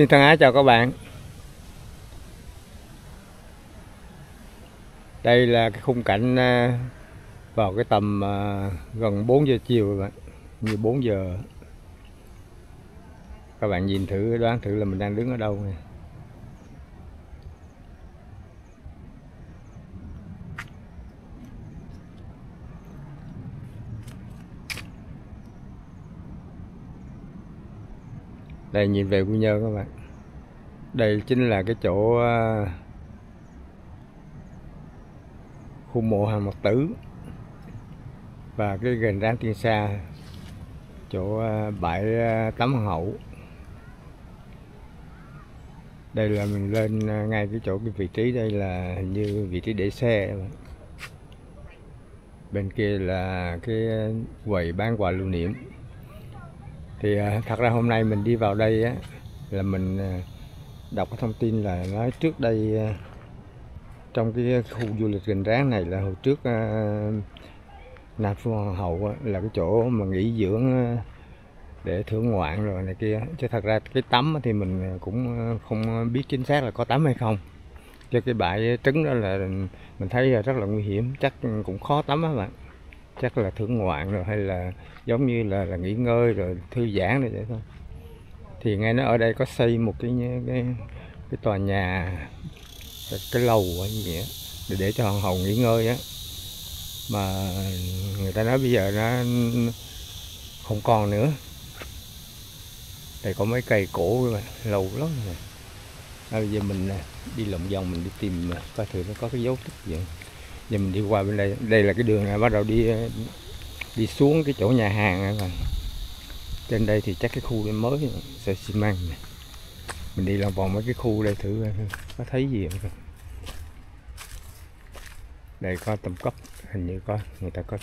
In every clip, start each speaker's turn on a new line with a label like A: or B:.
A: Xin thân ái chào các bạn. Đây là cái khung cảnh à, vào cái tầm à, gần 4 giờ chiều các bạn, Như 4 giờ. Các bạn nhìn thử, đoán thử là mình đang đứng ở đâu này đây, nhìn về quy nhơn các bạn. Đây chính là cái chỗ à, khu mộ hàng mật tử và cái gần ráng tiên sa, chỗ à, bãi à, tắm hoàng hậu. Đây là mình lên ngay cái chỗ cái vị trí đây là hình như vị trí để xe bên kia là cái quầy bán quà lưu niệm thì à, thật ra hôm nay mình đi vào đây á là mình à, đọc cái thông tin là nói trước đây à, trong cái khu du lịch gành ráng này là hồi trước Nam Phương Hoàng hậu á, là cái chỗ mà nghỉ dưỡng để thưởng ngoạn rồi này kia. Chứ thật ra cái tắm thì mình cũng không biết chính xác là có tắm hay không. Cho cái bãi trứng đó là mình thấy rất là nguy hiểm chắc cũng khó tắm á bạn chắc là thưởng ngoạn rồi hay là giống như là, là nghỉ ngơi rồi thư giãn này vậy thôi. Thì nghe nói ở đây có xây một cái cái cái tòa nhà cái lầu như vậy để để cho hoàng hậu nghỉ ngơi á. Mà người ta nói bây giờ nó không còn nữa. Đây có mấy cây cổ mà lâu lắm rồi. À, bây giờ mình đi lộng vòng mình đi tìm coi thử nó có cái dấu tích gì giờ mình đi qua bên đây. Đây là cái đường này bắt đầu đi ờ, đi xuống cái chỗ nhà hàng này rồi trên đây thì chắc cái khu đây mới sẽ xi măng này mình đi lòng vòng mấy cái khu đây thử ờ, có thấy gì không đây có tầm cấp hình như có người ta có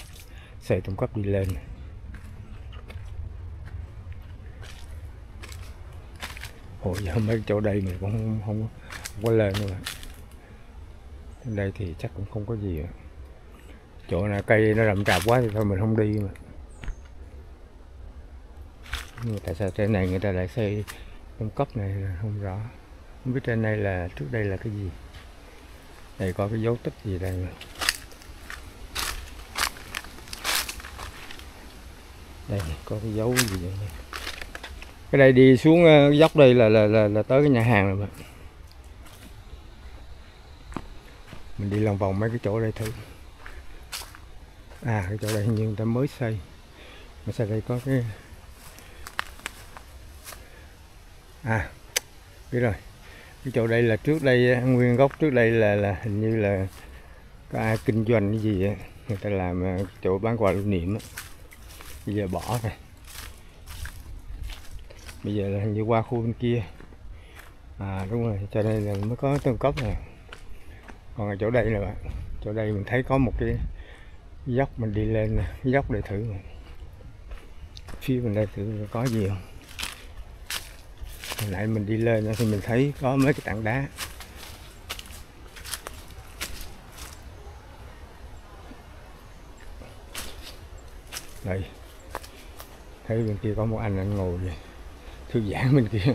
A: xây tầm cấp đi lên. Hồi giờ mấy chỗ đây mình cũng không, không, không có lên luôn đây thì chắc cũng không có gì nữa. chỗ này cây nó rậm rạp quá thì thôi mình không đi mà. Nhưng tại sao trên này người ta lại xây trong cấp này là không rõ. Không biết trên đây là trước đây là cái gì. Đây có cái dấu tích gì đây mà. Đây có cái dấu gì vậy cái đây đi xuống ờ, dốc đây là là là, là tới cái nhà hàng rồi mà. Mình đi lòng vòng mấy cái chỗ đây thử. À cái chỗ đây như người ta mới xây. Mà sao đây có cái à biết rồi. Cái chỗ đây là trước đây, nguyên gốc trước đây là là hình như là có ai kinh doanh cái gì ấy. người ta làm à, chỗ bán quà lưu niệm đó. bây giờ bỏ rồi. Bây giờ là hình như qua khu bên kia. À đúng rồi, cho nên là mới có tôm cốc này còn ở chỗ đây là bạn chỗ đây mình thấy có một cái dốc mình đi lên dốc để thử. Phía bên đây thử có gì không? Hồi nãy mình đi lên thì mình thấy có mấy cái tảng đá. Đây. Thấy bên kia có một anh anh ngồi. Thư giãn bên kia.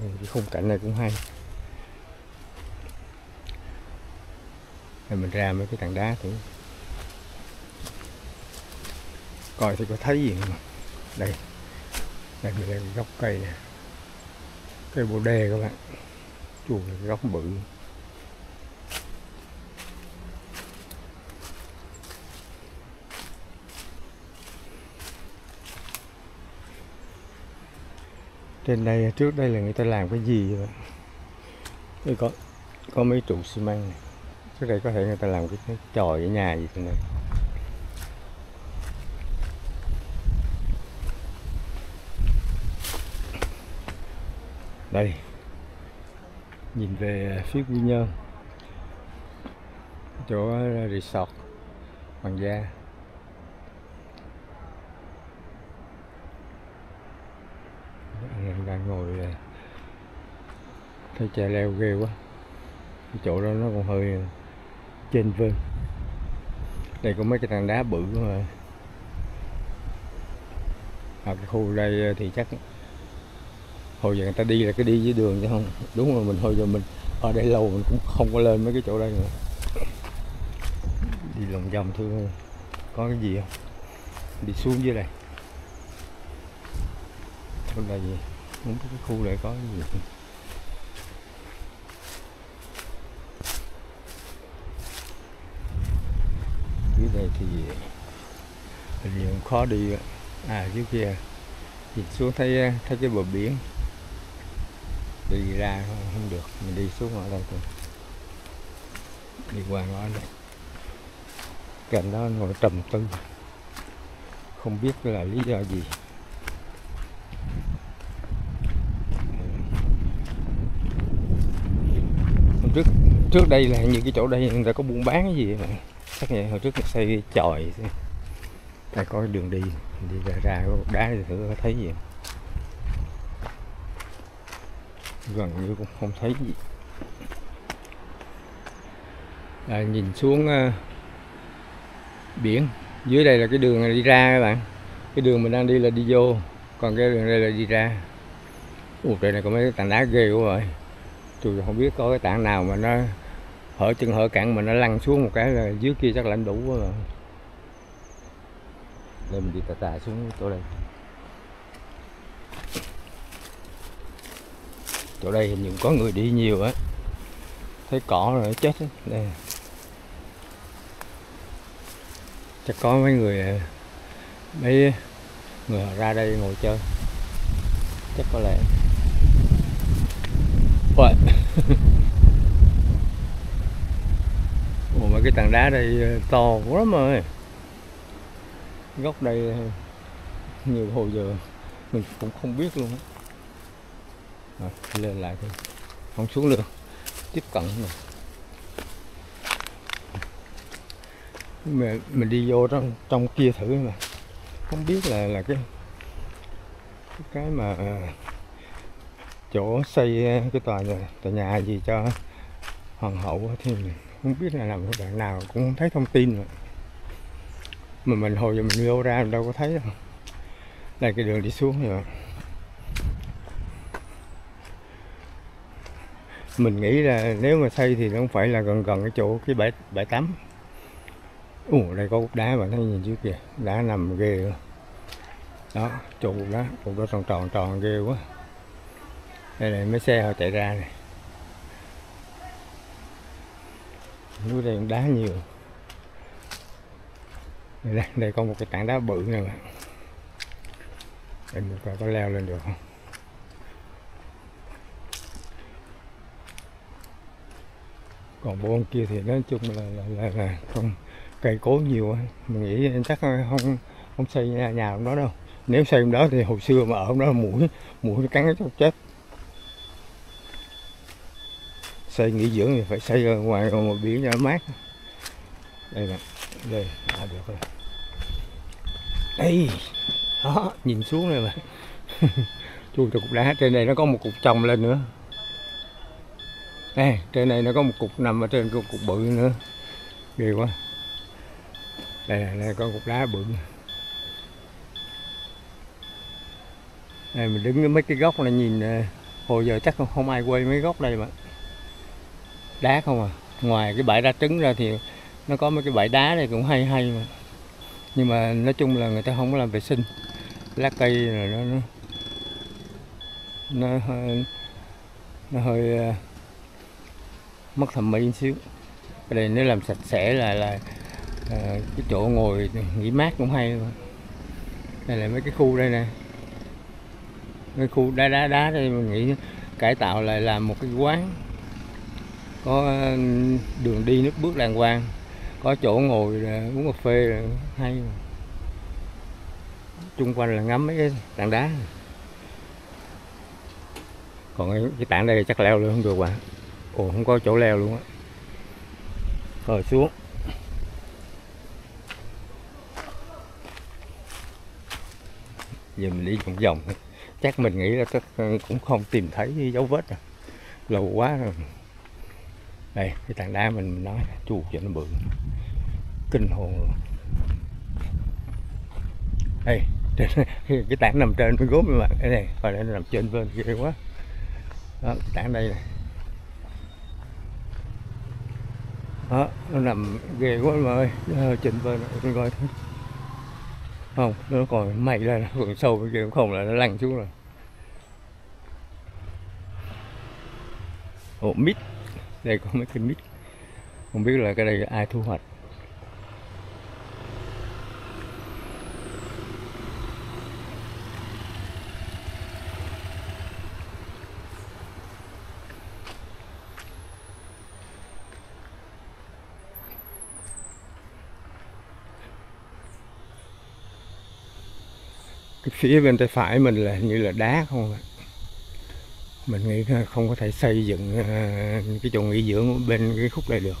A: Cái khung cảnh này cũng hay. Rồi mình ra mấy cái tảng đá thử. Coi thì có thấy gì không đây. Đây mình lên gốc cây nè. Cây bồ đề các bạn. Chùa là gốc bự. Trên đây, trước đây là người ta làm cái gì vậy? Đây có có mấy trụ xi măng này trước đây có thể người ta làm cái, cái tròi ở nhà gì thế này. Đây. Nhìn về phía quy nhơn. Chỗ ờ, resort hoàng gia. Anh đang ngồi ờ, thấy chè leo ghê quá. Cái chỗ đó nó còn hơi ờ, trên vân đây có mấy cái tảng đá bự mà hoặc cái khu đây ờ, thì chắc hồi giờ người ta đi là cái đi dưới đường chứ không. Đúng rồi, mình hồi giờ mình ở đây lâu mình cũng không có lên mấy cái chỗ đây nữa. Đi lòng vòng thưa có cái gì không? Đi xuống dưới đây. Bên đây gì? Không biết cái khu này có cái gì không? dưới đây thì mình cũng khó đi à trước kia nhìn xuống thấy thấy cái bờ biển. Đi ra không, không được mình đi xuống ở đây thôi. Đi qua ngõ này. Cạnh đó ngồi trầm tư. Không biết là lý do gì. Hôm trước trước đây là như cái chỗ đây người ta có buôn bán cái gì mà chắc vậy. Hồi trước xây chòi đây có đường đi đi ra ra có đá thì thử có thấy gì gần như cũng không thấy gì. À, nhìn xuống uh, biển. Dưới đây là cái đường đi ra các bạn. Cái đường mình đang đi là đi vô. Còn cái đường đây là đi ra. Ủa, đây này có mấy cái tảng đá ghê quá rồi. Tôi không biết có cái tảng nào mà nó hở chân hở cạn mà nó lăn xuống một cái là dưới kia chắc là anh đủ quá rồi. Đây, mình đi tà tà xuống chỗ đây. Chỗ đây hình như có người đi nhiều á. Thấy cỏ rồi chết á. Đây. Chắc có mấy người à, mấy người họ ra đây ngồi chơi. Chắc có lẽ. Ôi. Ủa mà cái tảng đá đây ờ, to quá lắm rồi. Góc đây ờ, nhiều hồi giờ mình cũng không biết luôn á. Rồi, lên lại thôi. Không xuống được. Tiếp cận rồi. Mà mình đi vô trong trong kia thử mà. Không biết là là cái cái, cái mà ờ, chỗ xây cái tòa nhà, tòa nhà gì cho hoàng hậu thì mình không biết là làm đoạn nào cũng không thấy thông tin mà mà mình hồi giờ mình vô ra mình đâu có thấy đâu. Đây, cái đường đi xuống rồi. Mình nghĩ là nếu mà xây thì nó không phải là gần gần cái chỗ cái bãi bãi tắm. Ủ đây có cục đá bạn thấy nhìn trước kìa, đá nằm ghê luôn. Đó chỗ cục đá cục đó tròn tròn tròn ghê quá. Đây là mấy xe họ chạy ra này. Núi đây đá nhiều. Đây, đây, đây có một cái tảng đá bự này bạn để mình coi có leo lên được không? Còn bên kia thì nói chung là là, là, là không cây cối nhiều mình nghĩ chắc không không xây nhà, nhà trong đó đâu. Nếu xây ở đó thì hồi xưa mà ở đó mũi mũi nó cắn nó chết. Xây nghỉ dưỡng thì phải xây ra ngoài một biển cho mát. Đây nè đây à, được rồi. Đây đó nhìn xuống này mà chui từ cục đá trên này nó có một cục chồng lên nữa. Đây trên này nó có một cục nằm ở trên cục, cục bự nữa. Ghê quá. Đây này, đây có cục đá bự. Đây mình đứng mấy cái góc này nhìn ờ, hồi giờ chắc không ai quay mấy góc đây mà đá không à. Ngoài cái bãi đá trứng ra thì nó có mấy cái bãi đá này cũng hay hay mà. Nhưng mà nói chung là người ta không có làm vệ sinh. Lá cây rồi nó nó nó hơi nó hơi uh, mất thẩm mỹ một xíu. Cái này nếu làm sạch sẽ là là uh, cái chỗ ngồi nghỉ mát cũng hay đây là mấy cái khu đây nè. Cái khu đá đá đá đây mình nghĩ cải tạo lại làm một cái quán có ờ, đường đi nước bước đàng hoàng. Có chỗ ngồi uống cà phê hay. Chung quanh là ngắm mấy cái tảng đá. Còn cái, tảng đây chắc leo lên không được bạn ồ không có chỗ leo luôn á. Rồi xuống. Giờ mình đi vòng vòng. Chắc mình nghĩ là cũng không tìm thấy dấu vết rồi lâu quá rồi đây cái tảng đá mình, mình nói chuột cho nó bự. Kinh hồn luôn. Đây trên cái tảng nằm trên cái gốm mà. Cái này hồi nãy nó nằm trên bên ghê quá. Đó cái tảng đây này. Đó nó nằm ghê quá mà ơi. Trên bên con coi thôi không nó còn mày lên nó còn sâu bên kia cũng không là nó lăn xuống rồi. Ồ mít đây có mấy cái mít không biết là cái đây ai thu hoạch. Cái phía bên tay phải mình là như là đá không ạ? Mình nghĩ không có thể xây dựng à, cái chỗ nghỉ dưỡng bên cái khúc này được.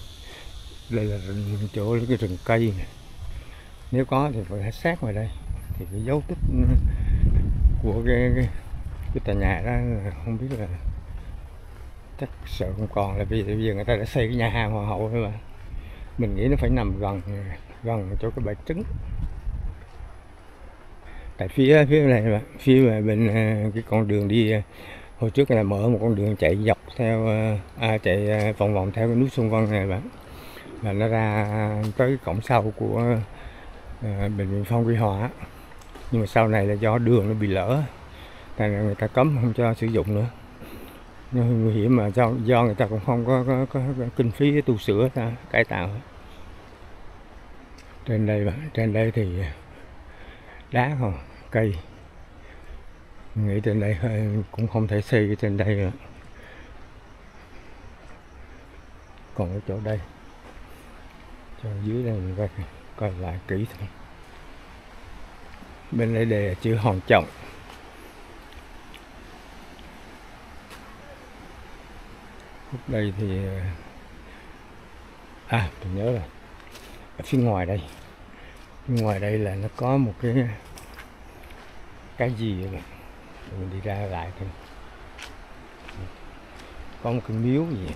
A: Đây là chỗ cái rừng cây này. nếu có thì phải sát ngoài đây. Thì cái dấu tích của cái cái, cái tòa nhà đó không biết là chắc sợ không còn là vì bây giờ người ta đã xây cái nhà hàng hoàng hậu thôi mà. Mình nghĩ nó phải nằm gần gần chỗ cái bãi trứng. Tại phía phía này mà phía mà bên à, cái con đường đi à, hồi trước là mở một con đường chạy dọc theo ờ, à, chạy ờ, vòng vòng theo cái núi Xuân Vân này bạn. Là nó ra tới cái cổng sau của à, bệnh viện Phong Quy Hòa nhưng mà sau này là do đường nó bị lỡ tại là người ta cấm không cho sử dụng nữa. Nó hơi nguy hiểm mà do do người ta cũng không có, có, có, có kinh phí tu sửa ta cải tạo. Trên đây bạn trên đây thì đá không cây nghĩ trên đây cũng không thể xây trên đây nữa còn ở chỗ đây. Chỗ dưới đây mình coi coi lại kỹ thôi. Bên đây đề chữ hòn trọng. Lúc đây thì à, à mình nhớ rồi. Ở phía ngoài đây. Phía ngoài đây là nó có một cái cái gì vậy? Mình đi ra lại thôi có một cái miếu gì.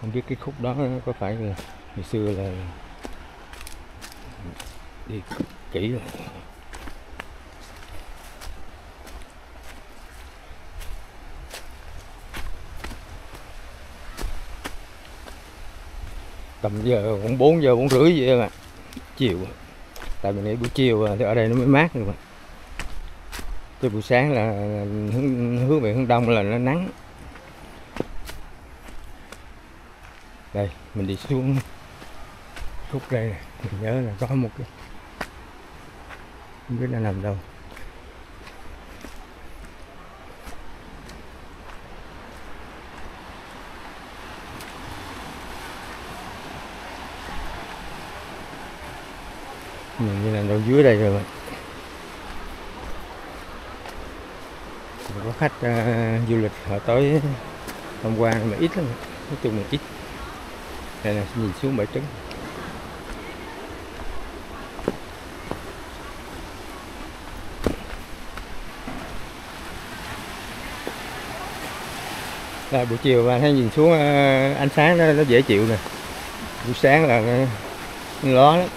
A: Không biết cái khúc đó có phải là ngày xưa là đi kỹ rồi tầm giờ cũng 4 giờ bốn rưỡi vậy mà chiều. Tại mình nghĩ buổi chiều thì ở đây nó mới mát rồi mà chứ buổi sáng là hướng, hướng về hướng đông là nó nắng. Đây mình đi xuống. Khúc đây này mình nhớ là có một cái không biết nó nằm đâu. Nhìn như là đâu dưới đây rồi mà có khách uh, du lịch họ tới tham quan mà ít lắm. Nói chung là ít. Đây là nhìn xuống bãi trứng là buổi chiều và thấy nhìn xuống ờ, ánh sáng nó, nó dễ chịu nè. Buổi sáng là nó, nó ló lắm.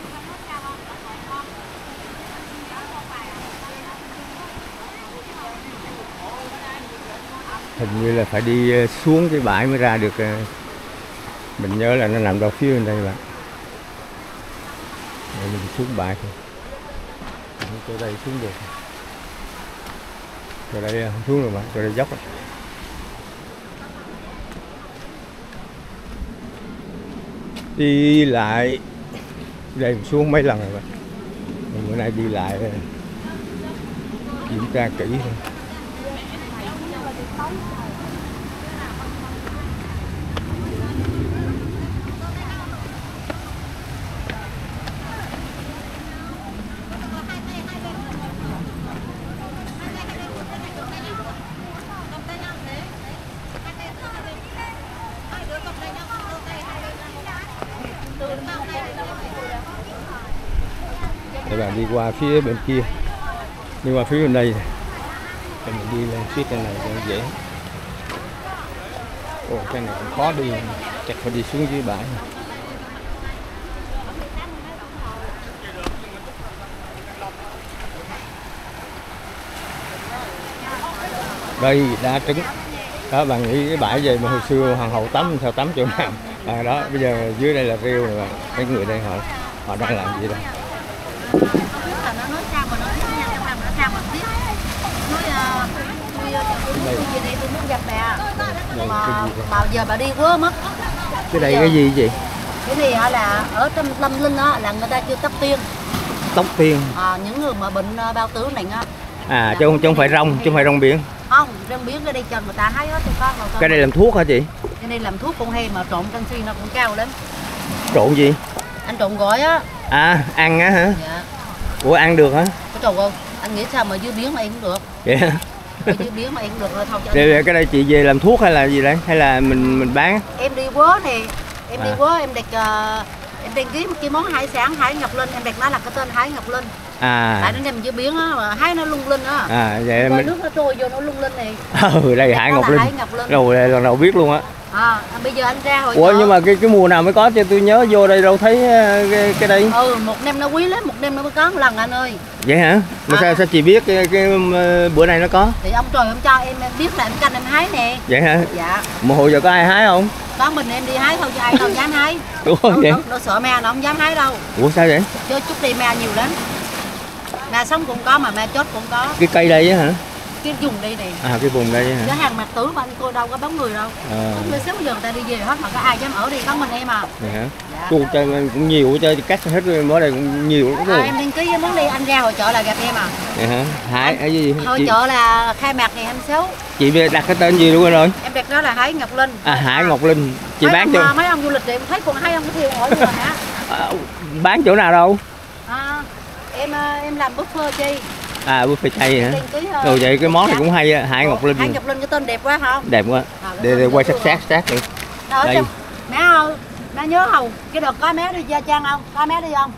A: Hình như là phải đi ờ, xuống cái bãi mới ra được ờ. mình nhớ là nó nằm đâu phía bên đây bạn. Để mình xuống bãi thôi. Không đây xuống được. Từ đây ờ, không xuống được bạn từ đây dốc rồi. đi lại, đây mình xuống mấy lần rồi bạn. Bữa nay đi lại kiểm tra kỹ thôi. đi qua phía bên kia. Đi qua phía bên đây. Thì mình đi lên phía trên này cho dễ. Ồ cái này cũng khó đi. Chắc phải đi xuống dưới bãi. Đây đá trứng. Đó bạn nghĩ cái bãi về mà hồi xưa hoàng hậu tắm sao tắm chỗ nào? À, đó bây giờ dưới đây là riêu rồi mấy người đây họ họ đang làm gì đây
B: mà đây mà giờ bà đi quá mất.
A: Cái đây cái gì vậy
B: cái này là ở trong lâm linh á là người ta kêu tóc tiên.
A: Tóc tiên.
B: À, những người mà bệnh ờ, bao tử này á.
A: À chứ không chứ không phải rong chứ không phải rong biển.
B: Không rong biến cái đây cho người ta hái hết thì có
A: cái đây làm thuốc hả chị?
B: Cái này làm thuốc con heo mà trộn canxi nó cũng cao lắm.
A: Trộn gì?
B: Anh trộn gói á.
A: À ăn á hả?
B: Dạ.
A: Ủa ăn được hả?
B: Có trộn không? Anh nghĩ sao mà dưới biến mà ăn cũng được.
A: Hả Đây, cái đây chị về làm thuốc hay là gì đây? Hay là mình mình bán?
B: Em đi quá nè. Em đi
A: À.
B: quá em đặt ờ, em đăng ký một cái món hải sản hải ngọc linh em đặt nó là cái tên hải ngọc linh tại
A: à
B: nó nằm dưới biển á mà hải nó lung linh á.
A: À vậy
B: rồi
A: mình
B: nước nó trôi vô nó lung linh này
A: ừ đây hải ngọc linh.
B: hải ngọc linh.
A: Rồi lần đầu biết luôn á
B: à bây giờ anh ra hồi
A: ủa
B: chợ-
A: nhưng mà cái cái mùa nào mới có cho tôi nhớ vô đây đâu thấy ờ, cái, cái đây.
B: Ừ một năm nó quý lắm một năm nó mới có một lần anh ơi.
A: Vậy hả? Mà
B: À.
A: sao sao chị biết cái, cái bữa nay nó có?
B: Thì ông trời ông cho em em biết là em canh em hái nè.
A: Vậy hả?
B: Dạ.
A: Mà hồi giờ có ai hái không?
B: Có mình em đi hái thôi chứ ai đâu dám hái.
A: Đúng không vậy.
B: nó, nó sợ me nó không dám hái đâu.
A: Ủa sao vậy?
B: Chứ chút đi me nhiều lắm. Me sống cũng có mà me chốt cũng có.
A: Cái cây đây á hả
B: cái dùng đây này.
A: À cái vùng đây á
B: cái
A: hả
B: hàng mặt tử anh cô đâu có bóng người đâu.
A: À,
B: Lúc sáu giờ người ta đi về hết mà có ai dám ở đi có mình em à.
A: Vậy hả?
B: Dạ.
A: Chú chơi cũng nhiều chơi cắt hết rồi mới đây cũng nhiều lắm
B: à,
A: rồi
B: em đăng ký với món đi anh ra hội chợ là gặp em à.
A: Vậy hả? Hải cái gì?
B: hội
A: chị,
B: chợ là khai mạc ngày 26
A: chị đặt cái tên gì luôn rồi?
B: Em đặt đó là Hải Ngọc Linh.
A: À hải ngọc linh. Chị
B: mấy
A: bán cho
B: à, mấy ông du lịch thì em thấy còn hai ông có thiêu hỏi hả?
A: À, bán chỗ nào đâu?
B: À, em à, em làm buffet chi
A: à buffet chay hả?
B: Ờ,
A: rồi vậy cái món này cũng hay á hải ngọc linh.
B: Hải Ngọc Linh cái tên đẹp quá không?
A: Đẹp quá.
B: Cái
A: để, để quay sát sát sát đi Đây.
B: mẹ ơi mẹ nhớ không? Cái đợt có mé đi Gia Trang không? Có mé đi không?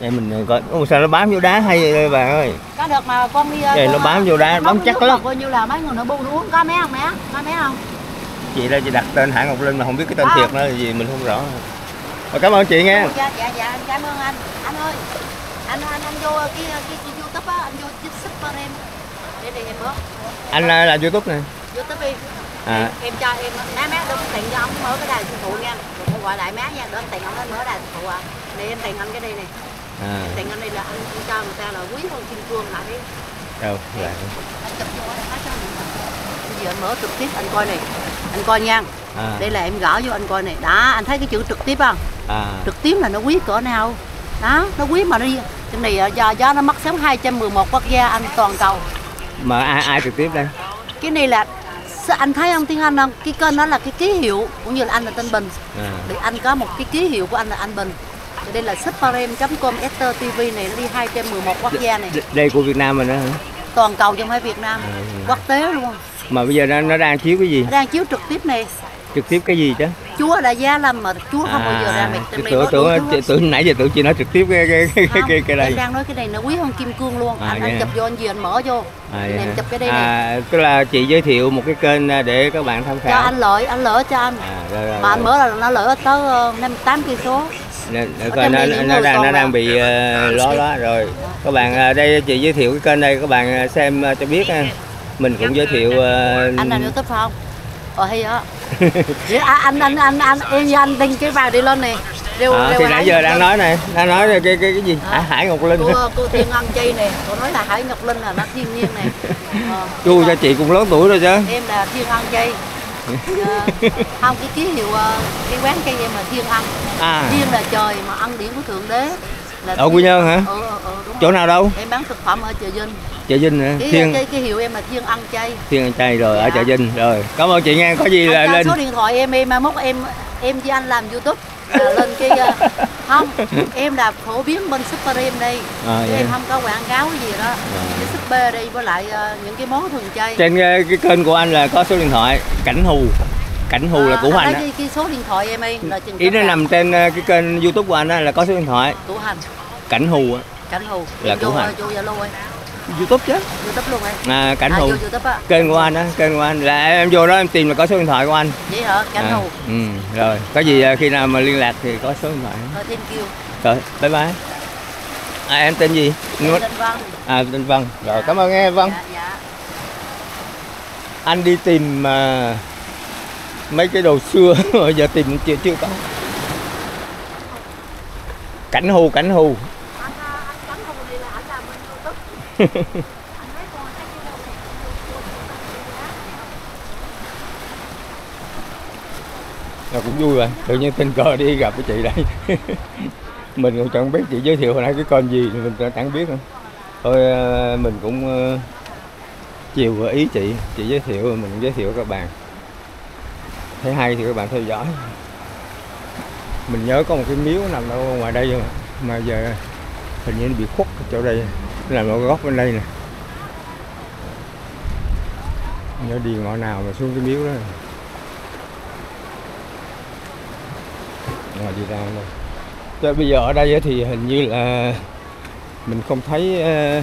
A: Đây mình coi. Ủa, sao nó bám vô đá hay vậy bà ơi?
B: Cái đợt mà con đi ờ,
A: Đây, nó bám vô đá, bám chắc lắm.
B: coi như là mấy người nó bu nó uống. Có mé không mẹ? Có mé không?
A: Chị đây chị đặt tên hải ngọc linh mà không biết cái tên thiệt nó là gì mình không rõ. Rồi, cảm ơn chị nghe.
B: Dạ dạ dạ cảm ơn anh. Anh ơi anh anh anh vô cái cái, cái youtube á anh vô chích super em. Để để em bớt.
A: Anh là, là youtube này.
B: Youtube đi.
A: À.
B: Em, em cho em má má đừng tiền cho ông mở cái đài thụ nha. Rồi tôi gọi lại má nha đừng tiền ông lên mở đài thụ à. Để em tiền anh cái đây này.
A: À.
B: Tiền anh đây là anh, anh cho người ta là quý hơn kim cương lại đi.
A: Đâu lại.
B: Anh chụp vô anh phát cho bây giờ anh mở trực tiếp anh coi này. Anh coi nha.
A: À.
B: Đây là em gõ vô anh coi này. Đó anh thấy cái chữ trực tiếp không?
A: À.
B: Trực tiếp là nó quý cỡ nào? Đó nó quý mà đi cái này à, do do nó mất sống 211 quốc gia anh toàn cầu.
A: Mà ai ai trực tiếp đây?
B: Cái này là anh thấy không tiếng Anh không? Cái kênh đó là cái ký hiệu cũng như là anh là tên Bình.
A: À.
B: Thì anh có một cái ký hiệu của anh là anh Bình. Thì đây là superem.com Ether TV này nó đi 211 quốc gia này.
A: D- đây của việt nam mình đó hả?
B: Toàn cầu chứ không phải Việt Nam.
A: À.
B: quốc tế luôn.
A: Mà bây giờ nó, nó đang chiếu cái gì?
B: Nó đang chiếu trực tiếp này
A: trực tiếp cái gì chứ?
B: Chúa đã giá lâm mà Chúa không bao giờ ra mệt
A: chị tưởng tưởng chị tưởng nãy giờ tưởng chị nói trực tiếp cái cái cái cái, cái, cái đây
B: em đang nói cái này nó quý hơn kim cương luôn.
A: À,
B: anh, anh chụp vô anh gì anh mở vô.
A: À,
B: Này, em chụp cái đây này
A: à, tức là chị giới thiệu một cái kênh để các bạn tham
B: cho
A: khảo.
B: anh lợi anh lợi cho anh.
A: À, rồi, rồi,
B: mà anh mở là nó lợi tới ờ, năm tám cây số.
A: Để, để coi nó, nó
B: người
A: đang nó
B: là-
A: đang bị uh, ló đó rồi các bạn à, đây chị giới thiệu cái kênh đây các bạn à, xem à, cho biết ha mình cũng giới thiệu uh,
B: anh làm youtube không ờ hay Vậy? À, anh anh anh anh em anh đinh cái bài đi lên này. Đều
A: à,
B: đều
A: thì nãy giờ đang nói này đang nói cái cái cái gì?
B: À.
A: Hải, Hải Ngọc Linh.
B: cô cô thiên ân chi này. Cô nói là hải ngọc linh là nó thiên nhiên này. Ờ,
A: chu cho chị cũng lớn tuổi rồi chứ.
B: em là thiên ân chi. Không cái ký hiệu ờ, cái quán cây em là thiên ân
A: à.
B: Thiên là trời mà ân điển của thượng đế. Là
A: ở quy nhơn hả?
B: Ừ, ừ, ừ, đúng
A: chỗ nào đâu?
B: Em bán thực phẩm ở chợ Vinh
A: chợ Vinh hả?
B: Cái,
A: thiên
B: cái, cái hiệu em là thiên ân chay.
A: Thiên An chay rồi ở
B: Dạ.
A: chợ Vinh rồi. Cảm ơn chị nghe có gì là
B: anh
A: lên
B: số điện thoại em em mốt em em với anh làm youtube là lên cái ờ, không em là phổ biến bên super em đây.
A: À, vậy.
B: em không có quảng cáo cái gì đó.
A: À.
B: cái super đây với lại ờ, những cái món thường chay.
A: Trên ờ, cái kênh của anh là có số điện thoại cảnh hù. Cảnh hù là
B: À,
A: của
B: anh
A: anh
B: cái, cái số điện thoại em ấy là chừng
A: ý nó
B: là
A: nằm trên cái kênh youtube của anh là có số điện thoại.
B: Của hành
A: cảnh hù
B: cảnh hù.
A: Là của
B: vô
A: Hành.
B: vô zalo ấy
A: youtube chứ.
B: Youtube luôn ấy
A: à, cảnh
B: à,
A: hù
B: vô youtube
A: kênh của anh á kênh của anh. Là em vô đó em tìm là có số điện thoại của anh.
B: Vậy hả? Cảnh
A: à,
B: hù
A: ừ, rồi. Có gì ờ, khi nào mà liên lạc thì có số điện thoại
B: rồi thank you.
A: Rồi bye bye. À, em tên gì?
B: Em tên Vân.
A: À tên Vân. Rồi cảm ơn em Vân.
B: Dạ dạ.
A: Anh đi tìm mà mấy cái đồ xưa. Mà giờ tìm chưa chưa có. Cảnh hù cảnh hù
B: anh anh cắn không đi là anh làm bên
A: là cũng vui rồi tự nhiên tình cờ đi gặp cái chị đây. Mình cũng chẳng biết chị giới thiệu hồi nãy cái con gì mình chẳng biết nữa. Thôi ờ, mình cũng ờ, chiều ý chị chị giới thiệu rồi mình giới thiệu các bạn. Thấy hay thì các bạn theo dõi. Mình nhớ có một cái miếu nằm đâu ngoài đây mà, mà giờ hình như nó bị khuất ở chỗ đây là một góc bên đây nè. Nhớ đi ngõ nào mà xuống cái miếu đó. Rồi đi ra đây. Cho bây giờ ở đây thì hình như là mình không thấy ờ,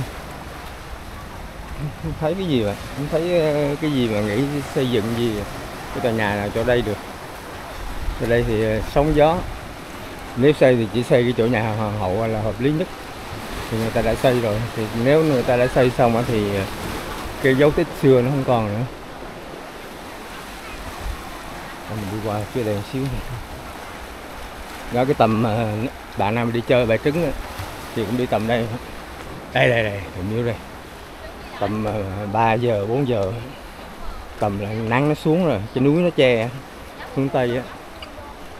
A: không thấy cái gì mà, không thấy ờ, cái gì mà nghĩ xây dựng gì, cái tòa nhà nào cho đây được. Ở đây thì ờ, sóng gió. Nếu xây thì chỉ xây cái chỗ nhà hoàng hậu là hợp lý nhất thì người ta đã xây rồi. Thì nếu người ta đã xây xong á thì ờ, cái dấu tích xưa nó không còn nữa. Mình đi qua phía đây một xíu. Đó, cái tầm ờ, bà bạn nào đi chơi bài trứng thì cũng đi tầm đây. Đây đây đây, hình miếu đây. Tầm ờ, 3 giờ 4 giờ. Tầm là nắng nó xuống rồi, cái núi nó che hướng tây á.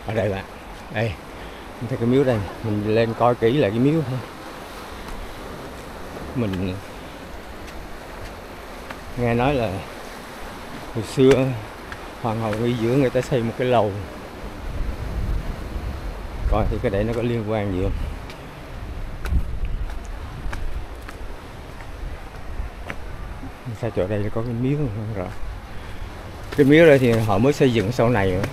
A: Ở đây bạn. Đây, mình thấy cái miếu đây. Mình lên coi kỹ lại cái miếu thôi mình nghe nói là hồi xưa hoàng hậu nghỉ giữa người ta xây một cái lầu. Coi thì cái đấy nó có liên quan gì không? Sao chỗ đây có cái miếu không? Rõ. Cái miếu đây thì họ mới xây dựng sau này nữa.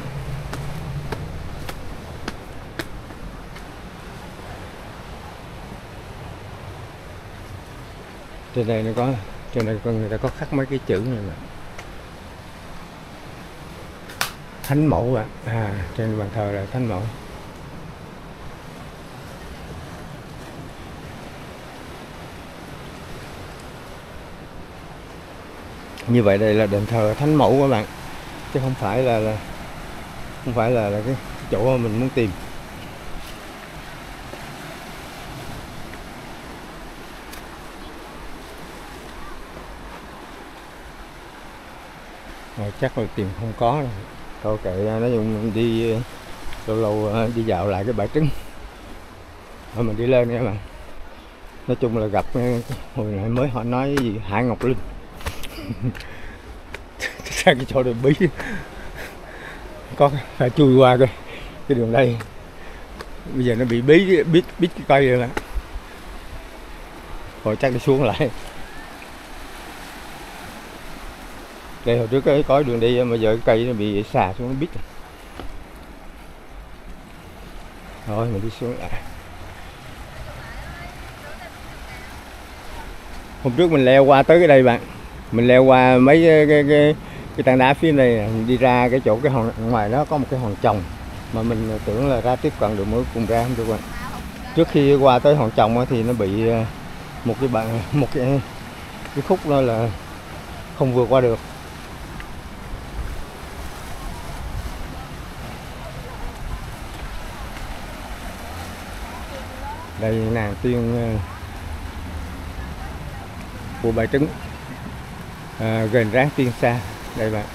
A: Trên đây nó có trên đây con người ta có khắc mấy cái chữ này mà. Thánh mẫu ạ. À. trên bàn thờ là thánh mẫu. Như vậy đây là đền thờ thánh mẫu các bạn chứ không phải là, là không phải là, là cái chỗ mà mình muốn tìm. Mà chắc là tìm không có rồi. Thôi kệ, nói chung đi ờ, lâu lâu ờ, đi dạo lại cái bãi trứng. Rồi mình đi lên nha bạn. Nói chung là gặp hồi nãy mới họ nói gì, hải Ngọc Linh. Sang cái chỗ đường bí. Có phải chui qua coi, cái đường đây. Bây giờ nó bị bí, biết biết cái cây rồi đó rồi chắc đi xuống lại. Đây hồi trước cái có đường đi mà giờ cây nó bị xà xuống nó bít à. rồi. mình đi xuống. Lại hôm trước mình leo qua tới cái đây bạn. Mình leo qua mấy cái cái, cái, cái tảng đá phía này mình đi ra cái chỗ cái hòn ngoài đó có một cái hòn chồng mà mình tưởng là ra tiếp cận được mới cùng ra không được bạn. Trước khi qua tới hòn chồng thì nó bị à, một cái bạn một cái cái khúc đó là không vượt qua được. Đây nàng tiên ờ, của bài trứng à, ờ, gần rác tiên xa đây bạn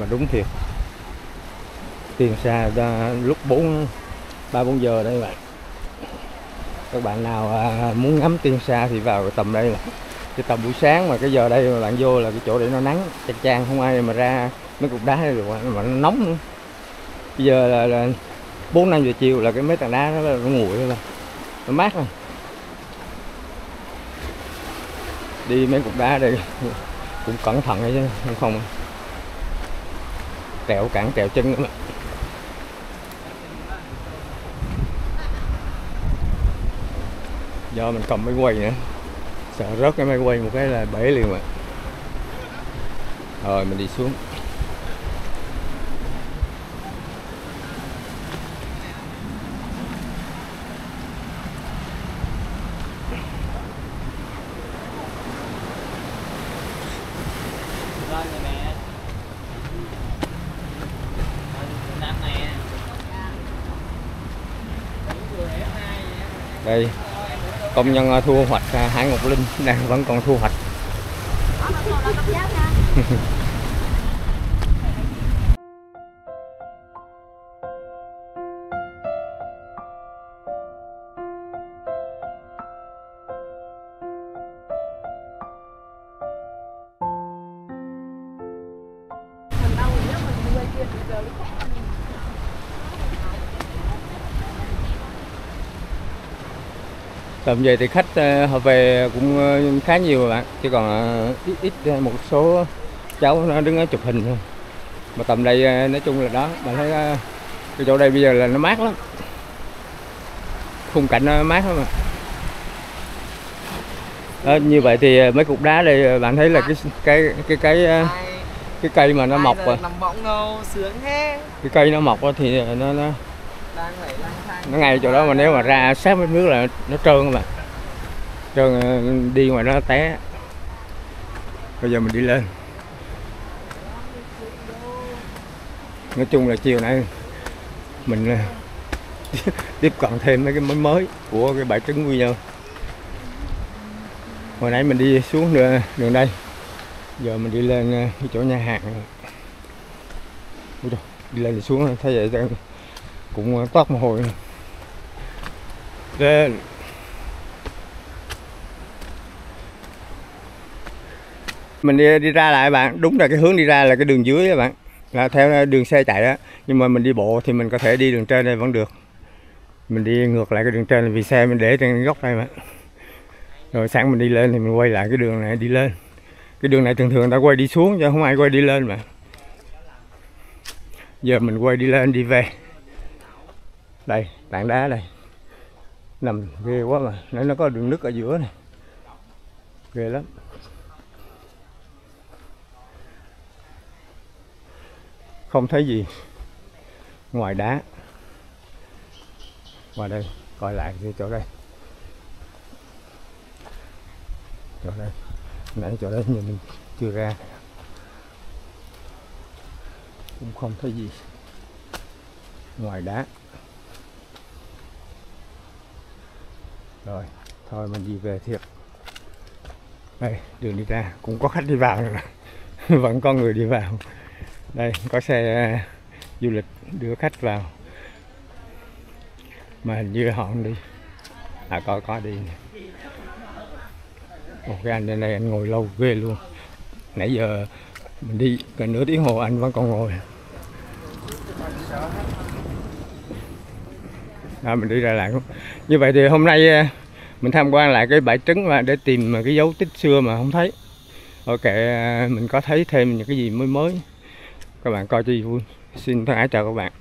A: mà đúng thiệt tiền xa ra lúc 4 3 4 giờ đây các bạn. Các bạn nào à, muốn ngắm tiên xa thì vào tầm đây là cái tầm buổi sáng mà cái giờ đây mà bạn vô là cái chỗ để nó nắng chang chang không ai mà ra mấy cục đá này được mà nó nóng nữa. Bây giờ là, là 4 5 giờ chiều là cái mấy tảng đá nó, nó nguội rồi. Nó mát rồi. Đi mấy cục đá đây cũng cẩn thận đấy chứ không trèo cản trèo chân nữa mà. Do mình cầm máy quay nữa. Sợ rớt cái máy quay một cái là bể liền mà rồi, mình đi xuống. Công nhân ờ, thu hoạch ờ, hải ngọc linh đang vẫn còn thu hoạch tầm về thì khách ờ, họ về cũng ờ, khá nhiều bạn. Chứ còn ờ, ít ít một số cháu nó đứng ở chụp hình thôi. Mà tầm đây nói chung là đó bạn thấy cái chỗ đây bây giờ là nó mát lắm. Khung cảnh nó mát lắm mà đó, như vậy thì mấy cục đá đây bạn thấy là cái cái cái cái cái cây mà nó mọc à,
C: thế.
A: Cái cây nó mọc thì nó nó nó ngay chỗ đó mà nếu mà ra sát với nước là nó trơn mà trơn ờ, đi ngoài đó nó té. Bây giờ mình đi lên. Nói chung là chiều nay mình ờ, tiếp cận thêm mấy cái mới mới của cái bãi trứng quy nhơn. Hồi nãy mình đi xuống đường, đường đây. Giờ mình đi lên ờ, cái chỗ nhà hàng. Ui trời, đi lên thì xuống thấy vậy chắc cũng ờ, toát mồ hôi. Lên mình đi, đi ra lại bạn. Đúng là cái hướng đi ra là cái đường dưới các bạn. Là theo đường xe chạy đó. Nhưng mà mình đi bộ thì mình có thể đi đường trên đây vẫn được. Mình đi ngược lại cái đường trên vì xe mình để trên góc đây mà rồi sáng mình đi lên thì mình quay lại cái đường này đi lên. Cái đường này thường thường ta quay đi xuống chứ không ai quay đi lên mà. Giờ mình quay đi lên đi về đây, tảng đá đây. Nằm ghê quá mà. Nó nó có đường nước ở giữa này. Ghê lắm. Không thấy gì ngoài đá. Qua đây, coi lại cái chỗ đây. Chỗ đây. Nãy chỗ đây nhưng mình chưa ra. Cũng không thấy gì ngoài đá. Rồi, thôi mình đi về thiệt. Đây, đường đi ra, cũng có khách đi vào rồi vẫn có người đi vào. Đây, có xe à, du lịch đưa khách vào. Mà hình như họ không đi. À có có đi. Một cái anh trên đây anh ngồi lâu ghê luôn. Nãy giờ mình đi gần nửa tiếng hồ, anh vẫn còn ngồi. Đó, mình đi ra lại như vậy thì hôm nay ờ, mình tham quan lại cái bãi trứng mà để tìm cái dấu tích xưa mà không thấy. Ok ờ, mình có thấy thêm những cái gì mới mới. Các bạn coi cho vui. Xin thân ái chào các bạn.